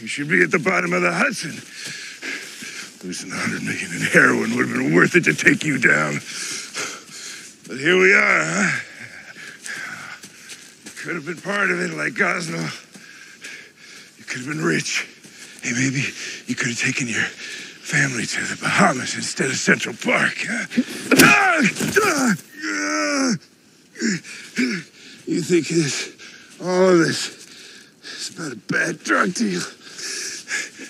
You should be at the bottom of the Hudson. Losing a hundred million in heroin would have been worth it to take you down. But here we are, huh? You could have been part of it like Gosnell. You could have been rich. Hey, maybe you could have taken your family to the Bahamas instead of Central Park. You think this, all of this, is about a bad drug deal?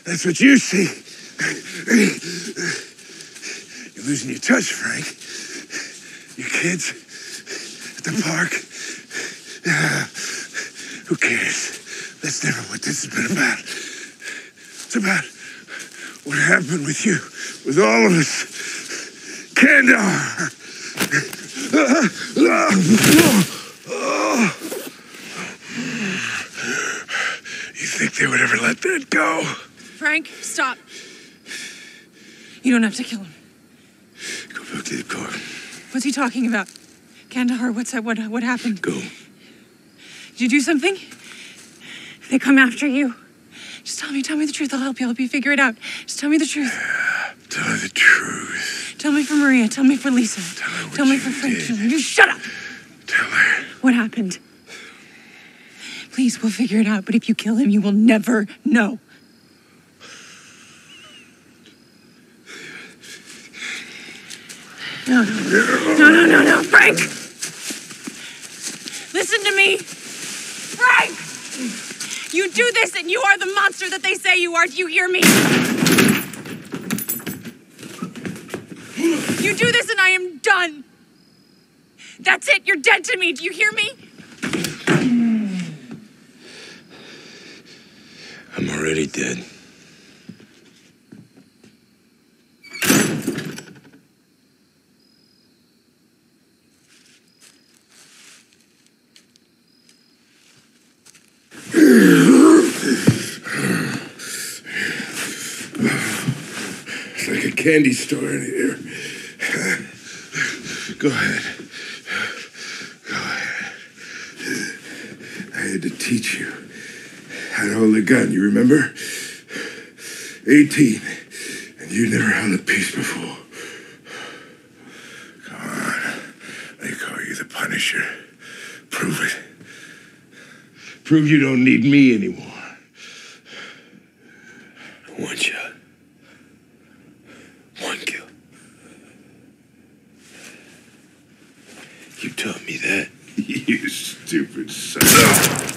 That's what you see. You're losing your touch, Frank. Your kids at the park. Who cares? That's never what this has been about. It's about what happened with you, with all of us. Kandahar. You think they would ever let that go? Frank, stop. You don't have to kill him. Go back to the car. What's he talking about? Kandahar, what's that? What, what happened? Go. Did you do something? They come after you. Just tell me, tell me the truth. I'll help you. I'll help you figure it out. Just tell me the truth. Tell her the truth. Tell me for Maria. Tell me for Lisa. Tell her what Tell me you for Frank. did. You shut up. Tell her. What happened? Please, we'll figure it out. But if you kill him, you will never know. No, no, no, no, Frank! Listen to me! Frank! You do this and you are the monster that they say you are. Do you hear me? You do this and I am done. That's it. You're dead to me. Do you hear me? I'm already dead. It's like a candy store in here. Go ahead. Go ahead. I had to teach you how to hold a gun, you remember? 18. And you never held a piece before. Come on. They call you the Punisher. Prove it. Prove you don't need me anymore. One shot. One kill. You taught me that. you stupid son.